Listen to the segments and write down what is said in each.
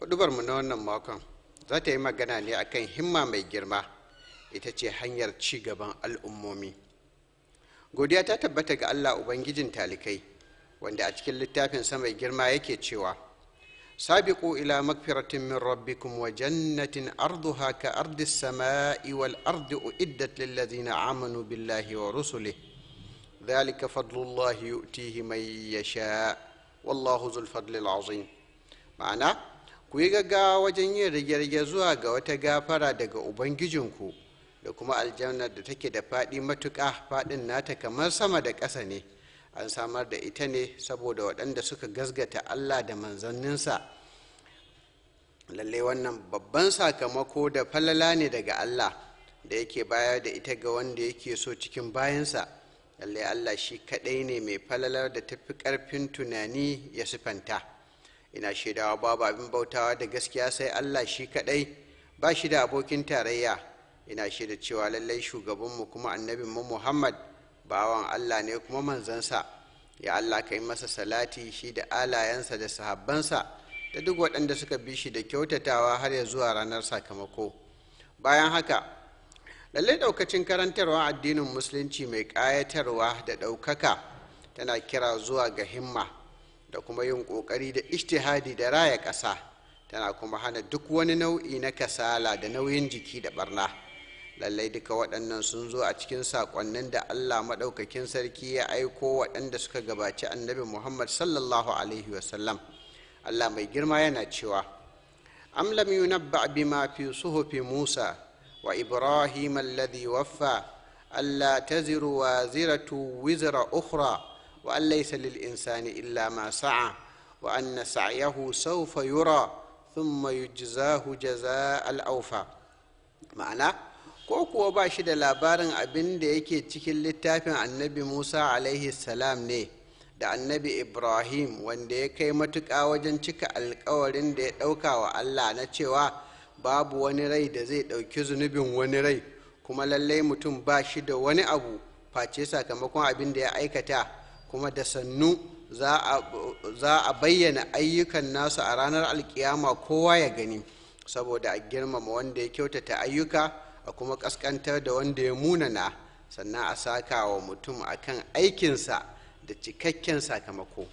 hudubarmu na wannan makon za ta yi magana ne akan himma mai girma ita ce hanyar ci gaban al'ummomi godiya ta tabbata ga allah ubangijin talikai wanda a cikin littafin mai girma yake cewa sabiqu ila magfiratin min rabbikum wa jannatin arduha ka ardi samai wal ardi uiddat lillazina amanu billahi wa rusulih ذلك فضل الله يؤتيه من يشاء والله ذو الفضل العظيم ma'ana ku yi gaggawa wajen yin rige-rige zuwa ga wata gafara daga ubangijinku da kuma aljannar da take da faɗi matuƙa faɗin nata kamar sama da ƙasa ne. An samar da ita ne saboda waɗanda suka gasgata allah da manzanninsa. Lallai wannan babban sakamako da falala ne daga allah da yake bayar da ita ga wanda yake so cikin bayansa. Lallai allah shi kaɗai ne mai falalar da tafi ƙarfin tunani ya sifanta. Ina shaidawa babu abin bautawa da gaskiya sai Allah shi kadai ba shi da abokin tarayya. Ina shaida cewa lallai shugabanmu kuma annabinmu Muhammad bawan Allah ne kuma manzansa. Ya Allah ka yi masa salati shi da alayensa da sahabbansa da duk waɗanda suka bi shi da kyautatawa har ya zuwa ranar sakamako. Bayan haka lallai ɗaukacin karantarwa addinin musulunci mai ƙayatarwa da ɗaukaka tana kira zuwa ga himma. Da kuma yin ƙoƙari da ishtihadi da raya ƙasa tana kuma hana duk wani nau'i na kasala da nauyin jiki da barna lallai duka waɗannan sun zo a cikin saƙonnin da allah maɗaukakin sarki ya aiko waɗanda suka gabaci annabi muhammad sallallahu alaihi wasallam. Allah mai girma yana cewa am lam yunabba bima fi suhufi musa wa ibrahim alladhi waffa alla taziru waziratu wizra ukhra wa an laysa lil insani illa ma sa'a wa anna sa'yahu sawfa yura thumma yujzahu jaza'al awfa ma'ana ko kuwa ba shi da labarin abin da yake cikin littafin annabi Musa alaihi salam ne da annabi Ibrahim wanda ya kai matuƙa wajen cika alkawarin da ya ɗauka wa Allah na cewa babu wani rai da zai ɗauki zunubin wani rai kuma lallai mutum ba shi da wani abu face sakamakon abin da ya aikata kuma da sannu za a bayyana ayyukan nasu a ranar alkiyama kowa ya gani saboda a girmama wanda ya kyautata ayyuka a kuma kaskantar da wanda ya munana sannan a saka wa mutum akan aikinsa da cikakken sakamako.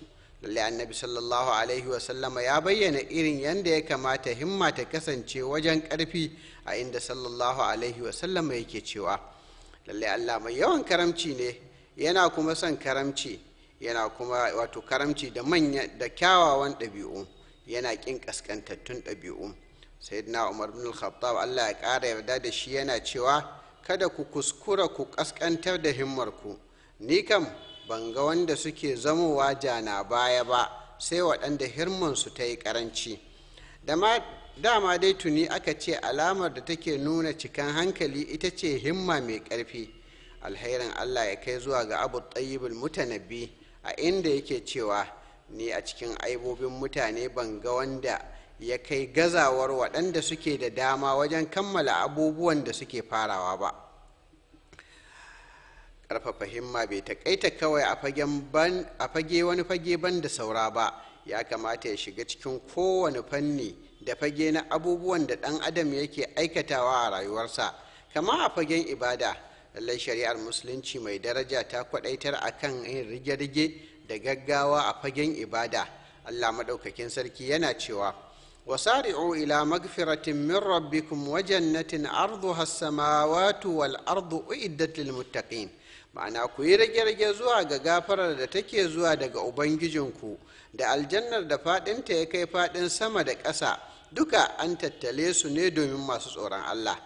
Lalle annabi sallallahu alaihi wasallama ya bayyana irin yadda ya kamata himma ta kasance wajen ƙarfi a inda sallallahu alaihi wasallama yake cewa. Lalle allah mai yawan karamci ne yana kuma son karamci yana kuma wato karamci da manya da kyawawan ɗabi'u yana ƙin ƙasƙantattun ɗabi'u. Sayyidina umar bin khattab allah ya ƙara yarda da shi yana cewa kada ku kuskura ku ƙasƙantar da himmarku. Ni kam ban ga wanda suke zamowa jana baya ba sai waɗanda hirmansu ta yi ƙaranci. Dama dai tuni aka ce alamar da take nuna cikan hankali ita ce himma mai ƙarfi. Alherin allah ya kai zuwa ga abu tsayibul mutanabbi a inda yake cewa ni a cikin aibobin mutane ban ga wanda ya kai gazawar waɗanda suke da dama wajen kammala abubuwan da suke farawa ba. Ƙarfafa himma bai taƙaita kawai a fage wani fage ban da saura ba. Ya kamata ya shiga cikin kowane fanni da fage na abubuwan da ɗan adam yake aikatawa a rayuwarsa. Kama a fagen ibada lallai shari'ar musulunci mai daraja ta kwadaitar akan yin rige-rige da gaggawa a fagen ibada. Allah maɗaukakin sarki yana cewa wasari'u ila magfiratin min rabbikum wa jannatin arduha as-samawati wal ardu uiddat lil muttaqin. Ma'ana ku yi rage-rage zuwa ga gafarar da take zuwa daga ubangijinku da aljannar da faɗinta ya kai faɗin sama da ƙasa duka an tattale su ne domin masu tsoron allah.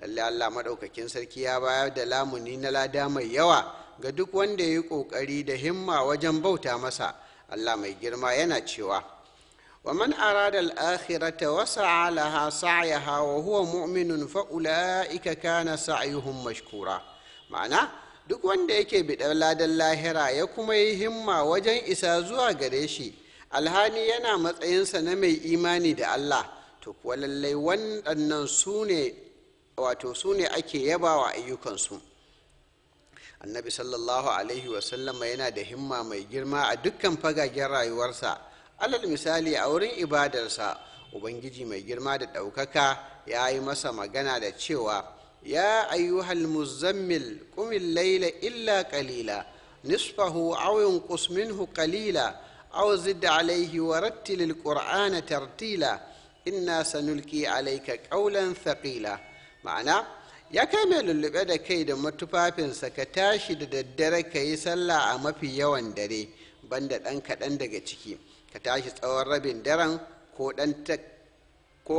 Lalle Allah maɗaukakin sarki ya bayar da lamuni na lada mai yawa ga duk wanda ya yi ƙoƙari da himma wajen bauta masa. Allah mai girma yana cewa wa man arada al-akhirata wa sa'a laha sa'yaha wa huwa mu'minun fa ulaika kana sa'yuhum mashkura. Ma'ana duk wanda yake biɗar ladan lahira ya kuma yi himma wajen isa zuwa gare shi alhali yana matsayinsa na mai imani da Allah to kuwa lallai waɗannan su ne wato su ne ake yabawa ayyukansu. Annabi sallallahu alaihi wasallama yana da himma mai girma a dukkan fagagen rayuwarsa. Alal misali a wurin ibadarsa ubangiji mai girma da ɗaukaka ya yi masa magana da cewa ya ayyuhal muzammil qumil laila illa qalila nisfahu aw yunqus minhu qalila aw zid alayhi wa rattil alqur'ana tartila inna sanulki alayka qawlan thaqila. Ma'ana ya kai mai lullube da kai da matufafinsa ka tashi da daddare ka yi sallah a mafi yawan dare banda ɗan kaɗan daga ciki. Ka tashi tsawon rabin daren ko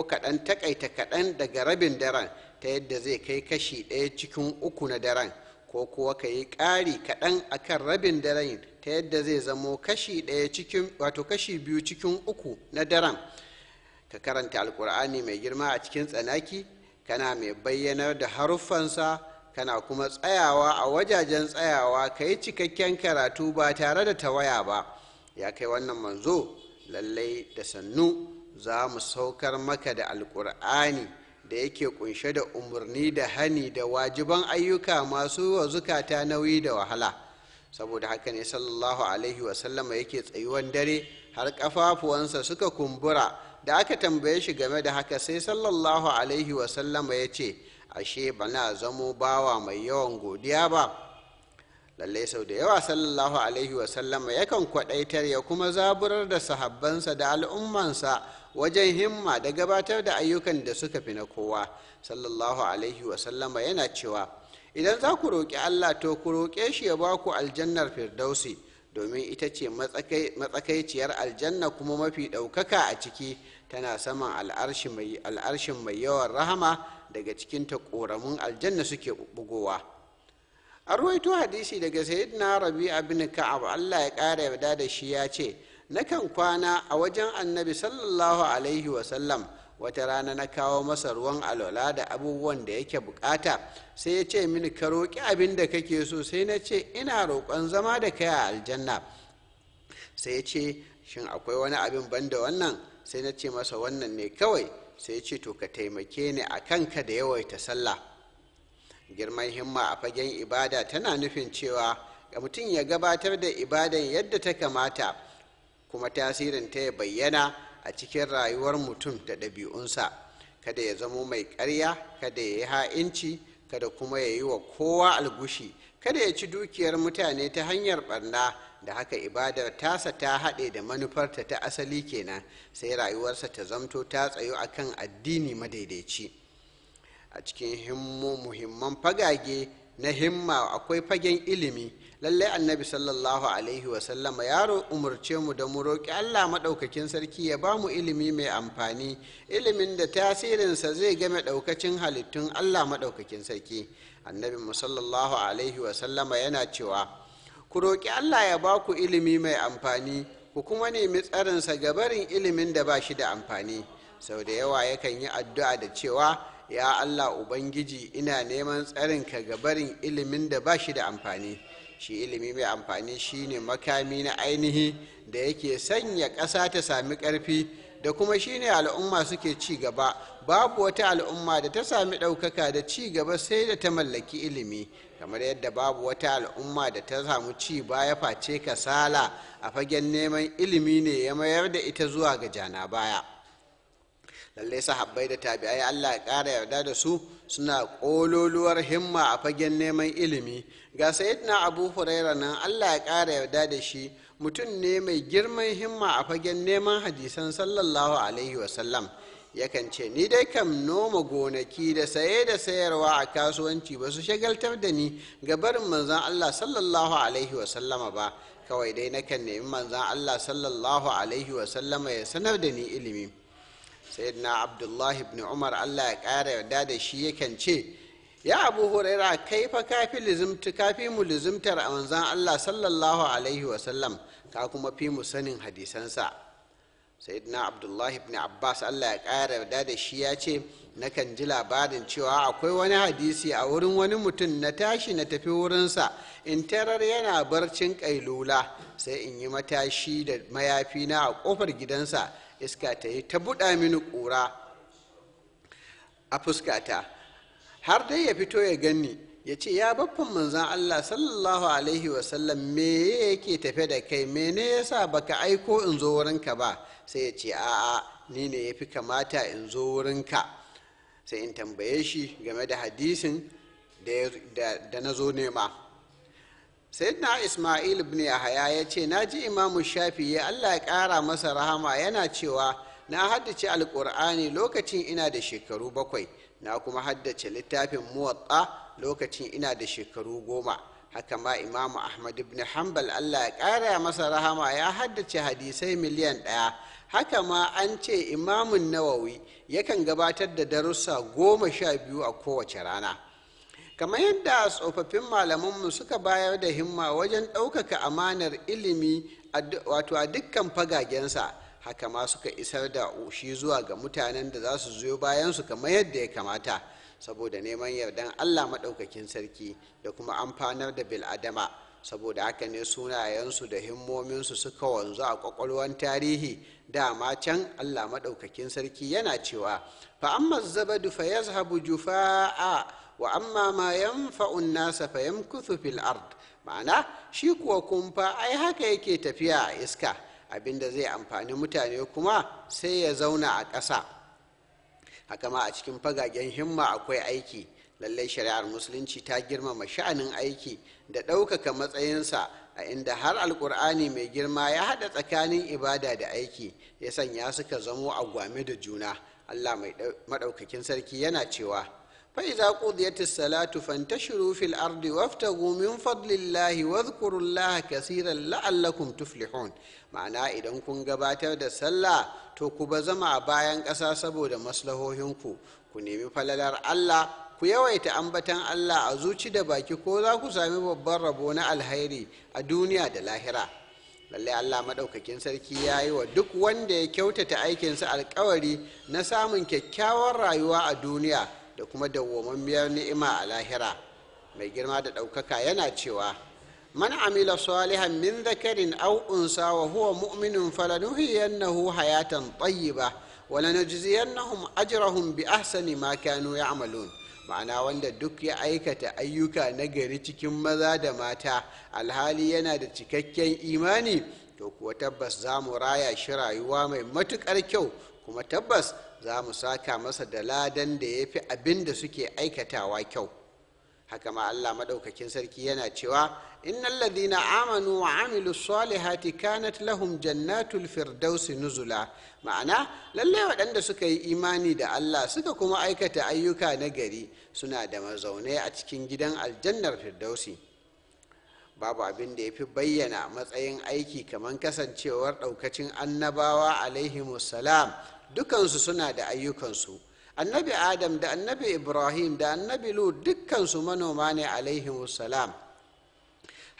kaɗan takaita kaɗan daga rabin daren ta yadda zai kai kashi ɗaya cikin uku na daren ko kuwa ka yi ƙari kaɗan akan rabin daren ta yadda zai zamo kashi ɗaya cikin wato kashi biyu cikin uku na daren. Ka karanta alkur'ani mai girma a cikin tsanaki kana mai bayyanar da haruffansa kana kuma tsayawa a wajajen tsayawa ka yi cikakken karatu ba tare da tawaya ba. Ya kai wannan manzo lallai da sannu za mu saukar maka da alkur'ani da yake kunshe da umarni da hani da wajiban ayyuka masu wa zukata nauyi da wahala. Saboda haka ne sallallahu alaihi wasallama yake tsayuwan dare har kafafuwansa suka kumbura da aka tambaye shi game da haka sai sallallahu alaihi wasallama ya ce ashe bana zamo bawa mai yawan godiya ba. Lallai sau da yawa sallallahu alaihi wasallama yakan kwaɗaitar ya kuma zaburar da sahabbansa da al'ummansa wajen himma da gabatar da ayyukan da suka fi na kowa. Sallallahu alaihi wasallama yana cewa idan za ku roƙi allah to ku roƙe shi ya ba ku aljannar firdausi. Domin ita ce matsakaiciyar aljanna kuma mafi ɗaukaka a ciki. Tana saman al'arshin mai yawan rahama daga cikinta ƙoramun aljanna suke bugowa. An ruwaito hadisi daga sayyidina rabi abin ka'ab allah ya ƙara yarda da shi ya ce nakan kwana a wajen annabi sallallahu alaihi wasallam wata rana na kawo masa ruwan alwala da abubuwan da yake buƙata sai ya ce mini ka roƙi abin da kake so. Sai na ce ina roƙon zama da kai a aljanna. Sai ya ce shin akwai wani abin ban da wannan? Sai na ce masa wannan ne kawai. Sai ya ce to ka taimake ni a kanka da yawaita sallah. Girman himma a fagen ibada tana nufin cewa ga mutum ya gabatar da ibadan yadda ta kamata kuma tasirin ta ya bayyana a cikin rayuwar mutum da ɗabi'unsa. Kada ya zamo mai ƙarya kada ya yi ha'inci kada kuma ya yi wa kowa algushi. Kada ya ci dukiyar mutane ta hanyar barna da haka ibadar tasa ta haɗe da manufarta ta asali kenan sai rayuwarsa ta zamto ta tsayo akan addini madaidaici. A cikin muhimman fagage na himma akwai fagen ilimi. Lallai annabi sallallahu alaihi wasallama ya umarce mu da mu roƙi allah maɗaukakin sarki ya ba mu ilimi mai amfani ilimin da tasirinsa zai game ɗaukacin halittun allah maɗaukakin sarki. Annabi sallallahu alaihi wasallama yana cewa ku roƙi allah ya ba ku ilimi mai amfani ku kuma nemi tsarinsa ga barin ilimin da ba shi da amfani. Sau da yawa yakan yi addu'a da cewa ya allah ubangiji ina neman tsarinka ga barin ilimin da ba shi da amfani. Shi ilimi mai amfani shine makami na ainihi da yake sanya ƙasa ta sami ƙarfi da kuma shine al'umma suke ci gaba. Babu wata al'umma da ta sami ɗaukaka da ci gaba sai da ta mallaki ilimi. Kamar yadda babu wata al'umma da ta samu ci baya face kasala a fagen neman ilimi ne ya mayar da ita zuwa ga jana baya. Lallai sahabbai da tabi'ai allah ya ƙara yarda da su suna ƙololuwar himma a fagen neman ilimi. Ga sayyidina abu huraira nan allah ya ƙara yarda da shi mutum ne mai girman himma a fagen neman hadisan sallallahu alaihi wasallam yakan ce ni dai kam noma gonaki da saye da sayarwa a kasuwanci ba su shagaltar da ni ga barin manzan allah sallallahu alaihi wasallama ba. Kawai dai nakan nemi manzan allah sallallahu alaihi wasallama ya sanar da ni ilimi. Sayyidina abdullah ibn umar allah ya ƙara yarda da shi yakan ce ya abu huraira kai fa kafi lizimta kafi mu lizimtar a manzan allah sallallahu alaihi wasallam ka kuma fi mu sanin hadisansa. Sayyidina abdullah ibn abbas allah ya ƙara yarda da shi ya ce nakan ji labarin cewa akwai wani hadisi a wurin wani mutum na tashi na tafi wurinsa in tarar yana barcin ƙailula sai in yi matashi da mayafina a ƙofar gidansa iska ta yi ta buɗa mini ƙura a fuskata. Har dai ya fito ya ganni ya ce ya baffan manzan Allah sallallahu alaihi wasallam me yake tafe da kai? Mene yasa baka aiko in zo wurinka ba? Sai ya ce a'a ni ne ya fi kamata in zo wurinka. Sai in tambaye shi game da hadisin da na zo nema. Sayyidina ismail ibn yahaya ya ce na ji imamu shafi ya allah ya ƙara masa rahama yana cewa na haddace alƙur'ani lokacin ina da shekaru bakwai na kuma haddace littafin muwatta lokacin ina da shekaru goma. Haka ma imamu ahmad ibn hanbal allah ya ƙara masa rahama ya haddace hadisai miliyan ɗaya. Haka ma an ce imamun nawawi yakan gabatar da darussa goma sha biyu a kowace rana. Kamar yadda tsofaffin malamanmu suka bayar da himma wajen ɗaukaka amanar ilimi wato a dukkan fagagensa haka ma suka isar da shi zuwa ga mutanen da za su zo bayansu kamar yadda ya kamata saboda neman yardan allah maɗaukakin sarki da kuma amfanar da bil'adama. Saboda haka ne sunayensu da himmominsu suka wanzu a ƙwaƙwalwan tarihi. Dama can allah maɗaukakin sarki yana cewa fa amma zabadu fa yazhabu jufa'a wa amma ma yanfa'un nasa fa yamkuthu fil ard ma'ana shi kuwa kumfa ai haka yake tafiya a iska abin da zai amfani mutane kuma sai ya zauna a ƙasa haka ma a cikin fagagen himma akwai aiki lallai shari'ar musulunci ta girmama sha'anin aiki da ɗaukaka matsayinsa a inda har alkur'ani mai girma ya haɗa tsakanin ibada da aiki ya sanya suka zamo a gwame da juna allah mai maɗaukakin sarki yana cewa فإذا قضيت الصلاة فانتشروا في الأرض وابتغوا من فضل الله واذكروا الله كثيرا لعلكم تفلحون ma'ana idan kun gabatar da sallah to ku ba zama a bayan ƙasa saboda maslahohinku ku nemi falalar Allah ku yawaita ambatan Allah a zuci da baki ko za ku sami babban rabo na alhairi a duniya da lahira lallai Allah maɗaukakin sarki ya yi wa duk wanda ya kyautata aikinsa alkawari na samun kyakkyawar rayuwa a duniya da kuma dawwammamiyar ni'ima a lahira. Mai girma da ɗaukaka yana cewa man amila salihan min zakarin aw unsa wa huwa mu'minun falanuhiyannahu hayatan tayyiba wa lanajziyannahum ajrahum bi ahsani ma kanu ya'malun. Ma'ana wanda duk ya aikata ayyuka na gari cikin maza da mata alhali yana da cikakken imani to kuwa tabbas za mu raya shi rayuwa mai matuƙar kyau. Kuma tabbas za mu saka masa da ladan da ya fi abin da suke aikatawa kyau. Haka ma allah maɗaukakin sarki yana cewa innal ladina amanu wa amilu salihati kanat lahum jannatul firdausi nuzula. Ma'ana lallai waɗanda suka yi imani da allah suka kuma aikata ayyuka na gari suna da mazaunai a cikin gidan aljannar firdausi. Babu abin da ya fi bayyana matsayin aiki kamar kasancewar ɗaukacin annabawa alaihimussalam dukansu suna da ayyukansu. Annabi adam da annabi ibrahim da annabi lut dukkansu manoma ne alaihimussalam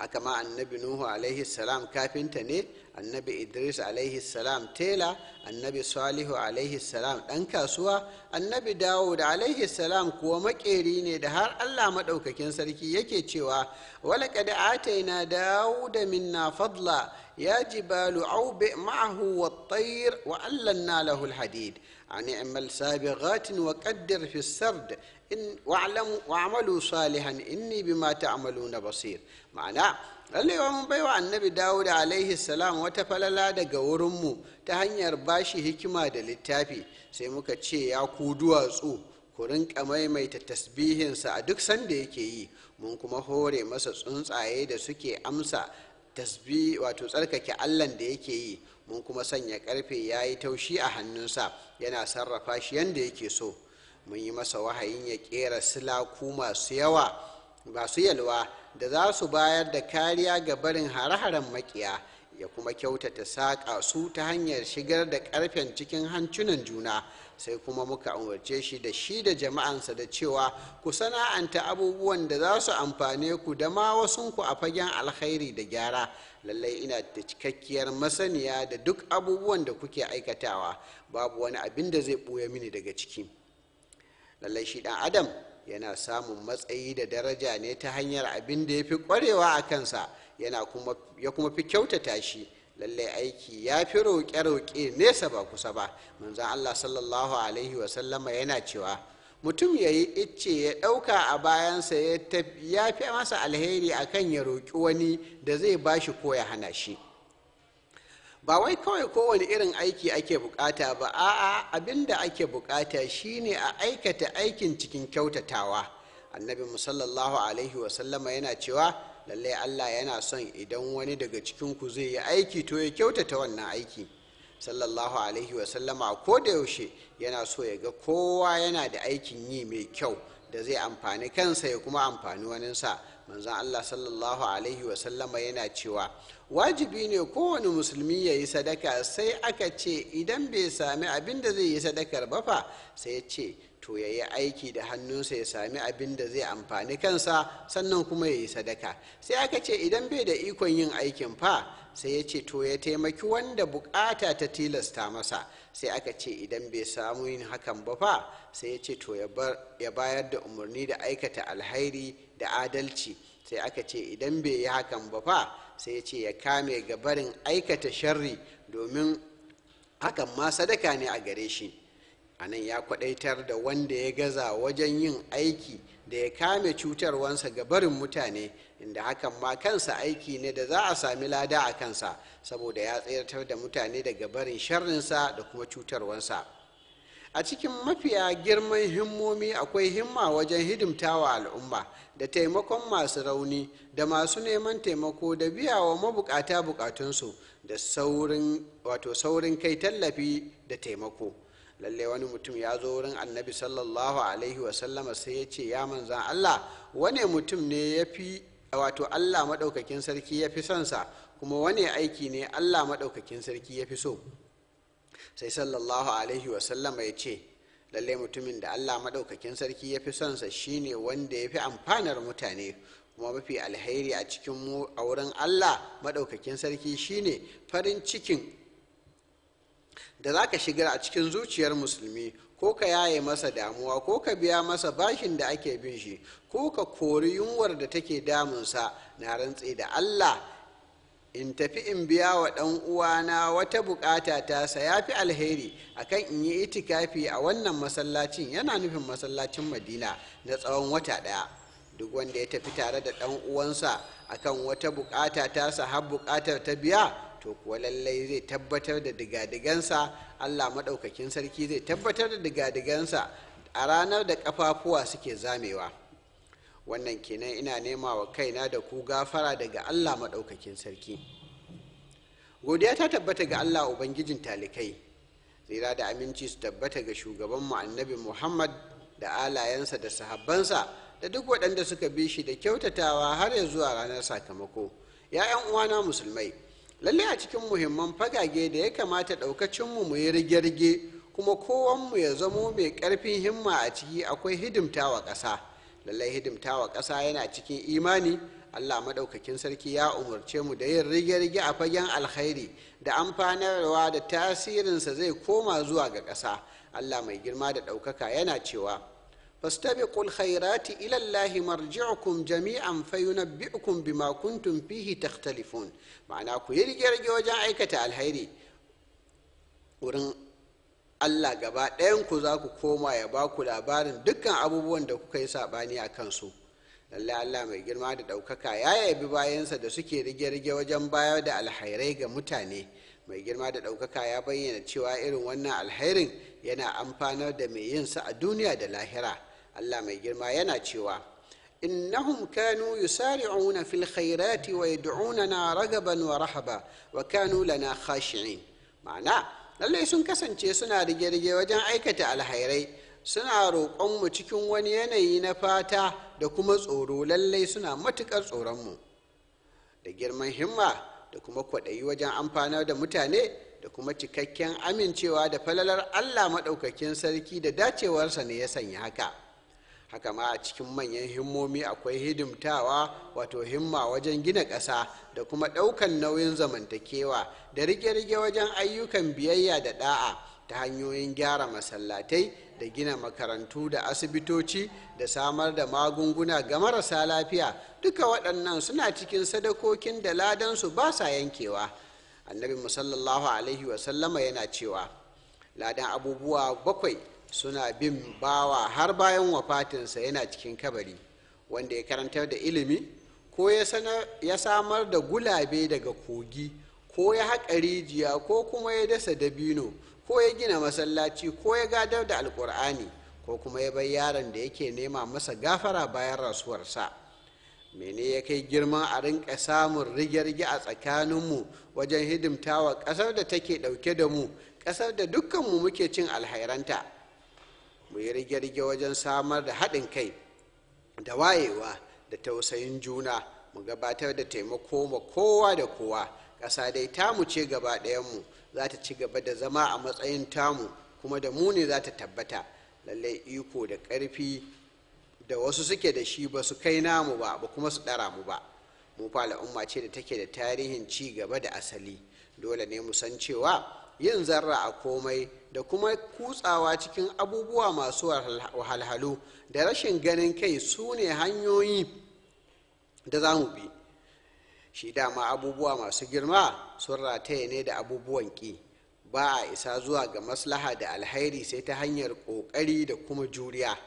haka ma annabi nuhu alaihi salam kafinta ne annabi idris alaihi salam tela annabi salihu alaihi salam ɗan kasuwa annabi dawud alaihi salam kuwa makeri ne da har allah maɗaukakin sarki yake cewa walaƙad ataina dawuda minna fadla ya jibalu aubi ma'ahu wat-tayr wa allanna lahu al-hadid. I'mal sabighatin wa qaddir fi sard in wa'lamu wa'malu salihan inni bima ta'maluna basir ma'ana lallewa mun baiwa annabi dawud alaihi salam wata falala daga wurinmu ta hanyar bashi hikima da littafi sai muka ce ya ku duwatsu ku rinka maimaita tasbihinsa a duk sanda yake yi mun kuma hore masa tsuntsaye da suke amsa tasbi wato tsarkake allan da yake yi mun kuma sanya ƙarfe ya yi taushi a hannunsa yana sarrafa shi yadda yake so. Mun yi masa wahayin ya kera silaku masu yawa masu yalwa da za su bayar da kariya ga barin hare-haren makiya ya kuma kyautata saƙa su ta hanyar shigar da ƙarfen cikin hancunan juna sai kuma muka umarce shi da shi da jama'ansa da cewa ku sana'anta abubuwan da za su amfane ku da ma wasunku a fagen alkhairi da gyara. Lallai ina da cikakkiyar masaniya da duk abubuwan da kuke aikatawa babu wani abin da zai ɓuya mini daga ciki. Lallai shi ɗan adam yana samun matsayi da daraja ne ta hanyar abin da ya fi ƙwarewa a kansa kuma ya kuma fi kyautata shi. Lallai aiki ya fi roƙe-roƙe nesa ba kusa ba. Manzan allah sallallahu alaihi wasallama yana cewa mutum ya yi icce ya ɗauka a bayansa ya fi masa alheri akan ya roƙi wani da zai ba shi ko ya hana shi. Ba wai kawai kowane irin aiki ake buƙata ba a'a abin da ake buƙata shine a aikata aikin cikin kyautatawa. Annabi musallallahu alaihi wasallama yana cewa lallai allah yana son idan wani daga cikinku zai yi aiki to ya kyautata wannan aiki. Sallallahu alaihi wasallama a koda yaushe yana so ya ga kowa yana da aikin yi mai kyau da zai amfani kansa ya kuma amfani waninsa. Manzon allah sallallahu alaihi wasallama yana cewa wajibi ne kowane musulmi ya yi sadaka sai aka ce idan bai sami abin da zai yi sadakar ba fa sai ya ce to ya yi aiki da hannunsa ya sami abin da zai amfani kansa sannan kuma ya yi sadaka. Sai aka ce idan bai da ikon yin aikin fa sai ya ce to ya taimaki wanda buƙata ta tilasta masa. Sai aka ce idan bai samu yin hakan ba fa sai ya ce to ya bayar da umarni da aikata alhairi da adalci. Sai aka ce idan bai yi hakan ba fa sai ya ce ya kame ga barin aikata sharri domin hakan ma sadaka ne a gare shi. A nan ya kwadaitar da wanda ya gaza wajen yin aiki da ya kame cutarwansa ga barin mutane inda hakan ma kansa aiki ne da za a sami lada a kansa saboda ya tsayartar da mutane daga barin sharrinsa da kuma cutarwansa. A cikin mafiya girman himmomi akwai himma wajen hidimtawa al'umma da taimakon masu rauni da masu neman taimako da biya wa mabukata bukatunsu da saurin kai tallafi da taimako. Lalle wani mutum ya zo wurin annabi sallallahu alaihi wasallama sai ya ce ya manzan allah wane mutum ne ya fi wato allah maɗaukakin sarki ya fi sonsa kuma wane aiki ne allah maɗaukakin sarki ya fi so? Sai sallallahu alaihi wasallama ya ce lalle mutumin da allah maɗaukakin sarki ya fi sonsa shine wanda ya fi amfanar mutane kuma mafi alheri a cikin mu a wurin allah maɗaukakin sarki shine farin cikin da za ka shigar a cikin zuciyar musulmi ko ka yaye masa damuwa ko ka biya masa bashin da ake bin shi ko ka kori yunwar da take damunsa na rantse da allah in tafi in biya wa ɗan uwana wata buƙata ta sa ya fi alheri akan in yi itikafi a wannan masallacin yana nufin masallacin madina na tsawon wata ɗaya. Duk wanda ya tafi tare da ɗan uwansa akan wata buƙata ta sa har buƙatar ta biya to kuwa lallai zai tabbatar da digadigansa allah maɗaukakin sarki zai tabbatar da digadigansa a ranar da ƙafafuwa suke zamewa. Wannan kenan ina nema wa kaina da ku gafara daga allah maɗaukakin sarki. Godiya ta tabbata ga allah ubangijin talikai tsira da aminci su tabbata ga shugabanmu annabi muhammad da alayensa da sahabbansa da duk waɗanda suka bi shi da kyautatawa har ya zuwa ranar sakamako. Ya 'yan uwana musulmai lallai a cikin muhimman fagage da ya kamata ɗaukacinmu mu yi rige-rige kuma kowanmu ya zamo mai ƙarfin himma a ciki akwai hidimtawa ƙasa. Lallai hidimtawa ƙasa yana cikin imani. Allah maɗaukakin sarki ya umarce mu da yin rige-rige a fagen alkhairi da amfanarwa da tasirinsa zai koma zuwa ga ƙasa. Allah mai girma da ɗaukaka yana cewa فاستبقوا الخيرات إلى الله مرجعكم جميعا فينبئكم بما كنتم فيه تختلفون. ma'ana ku yi rige وجاء wajen aikata alhairi wurin Allah gaba ɗayan ku za ku koma ya ba ku labarin dukkan abubuwan da kuka yi saɓani a kansu lallai Allah mai girma da ɗaukaka ya yabi bayansa da suke rige-rige wajen bayar da alhairai ga mutane mai girma da ɗaukaka ya bayyana cewa irin wannan alhairin yana amfanar da mai yinsa a duniya da lahira Allah mai girma yana cewa innahum kanu yusari'una fil khairati wa yad'unana ragaban wa rahaba wa kanu lana khashi'in. Ma'ana lallai sun kasance suna rige-rige wajen aikata alhairai suna roƙonmu cikin wani yanayi na fata da kuma tsoro lallai suna matuƙar tsoronmu. Da girman himma da kuma kwaɗayi wajen amfanar da mutane da kuma cikakken amincewa da falalar allah maɗaukakin sarki da dacewarsa ne ya sanya haka. Haka ma a cikin manyan himmomi akwai hidimtawa wato himma wajen gina ƙasa da kuma ɗaukan nauyin zamantakewa da rige-rige wajen ayyukan biyayya da ɗa'a ta hanyoyin gyara masallatai da gina makarantu da asibitoci da samar da magunguna ga marasa lafiya. Duka waɗannan suna cikin sadakokin da ladansu ba sa yankewa. Annabi musallallahu alaihi wasallama yana cewa ladan abubuwa bakwai suna bin bawa har bayan wafatinsa yana cikin kabari wanda ya karantar da ilimi ko ya samar da gulabe daga kogi ko ya haƙa rijiya ko kuma ya dasa dabino ko ya gina masallaci ko ya gadar da alkur'ani ko kuma ya bai yaron da yake nema masa gafara bayan rasuwarsa. Mene ya kai girman a rinka samun rige-rige a tsakaninmu wajen hidimtawa ƙasar da take ɗauke da mu ƙasar da dukkanmu muke cin alhairanta? Mu yi rige-rige wajen samar da haɗin kai da wayewa da tausayin juna. Mu gabatar da taimako ma kowa da kowa. Ƙasa dai tamu ce gaba ɗayanmu za ta ci gaba da zama a matsayin tamu kuma da mu ne za ta tabbata. Lallai iko da ƙarfi da wasu suke da shi ba su kai namu ba ba kuma su ɗara mu ba. Mu fa al'umma ce da take da tarihin ci gaba da asali. Dole ne mu san cewa yin zarra a komai da kuma kutsawa cikin abubuwa masu wahalhalu da rashin ganin kai su ne hanyoyi da za mu bi. Shi dama abubuwa masu girma sun rataye ne da abubuwan ƙi. Ba a isa zuwa ga maslaha da alhairi sai ta hanyar ƙoƙari da kuma juriya.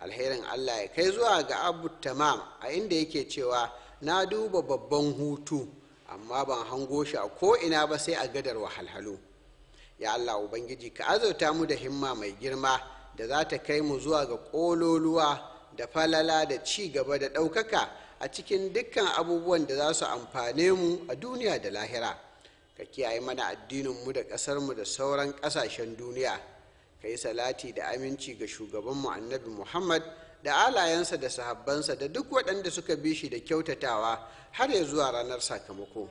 Alherin allah ya kai zuwa ga abu tamam a inda yake cewa na duba babban hutu amma ban hango shi a ko'ina ba sai a gadar wahalhalu. Ya allah ubangiji ka azauta mu da himma mai girma da za ta kai mu zuwa ga ƙololuwa da falala da ci gaba da ɗaukaka a cikin dukkan abubuwan da za su amfane mu a duniya da lahira. Ka kiyaye mana addininmu da ƙasarmu da sauran ƙasashen duniya. Ka yi salati da aminci ga shugabanmu annabi muhammad da alayensa da sahabbansa da duk waɗanda suka bi shi da kyautatawa har ya zuwa ranar sakamako.